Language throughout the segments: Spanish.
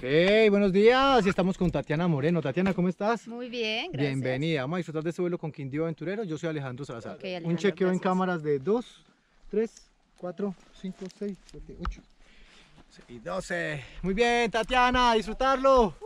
Hey, buenos días. Estamos con Tatiana Moreno. Tatiana, ¿cómo estás? Muy bien, gracias. Bienvenida. Vamos a disfrutar de este vuelo con Quindío Aventurero. Yo soy Alejandro Salazar. Ok, Alejandro, Un chequeo en gracias. cámaras de 2, 3, 4, 5, 6, 7, 8 y 12. Muy bien, Tatiana, disfrutarlo. ¡Qué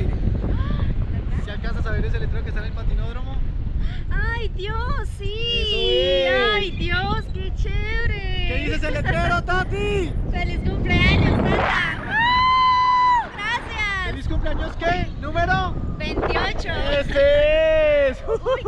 aire. Si alcanzas a ver ese letrero que está en el patinódromo, ¡Ay, Dios! ¡Sí! Es. ¡Ay, Dios! ¡Qué chévere! ¿qué dice ese letrero, Tati? ¡Feliz cumpleaños, Tata! ¡Uh! ¡Gracias! ¿Feliz cumpleaños qué? ¿Número? 28. ¡Ese es! ¡Uy,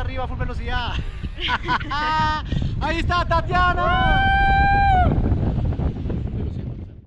arriba, full velocidad. Ahí está Tatiana.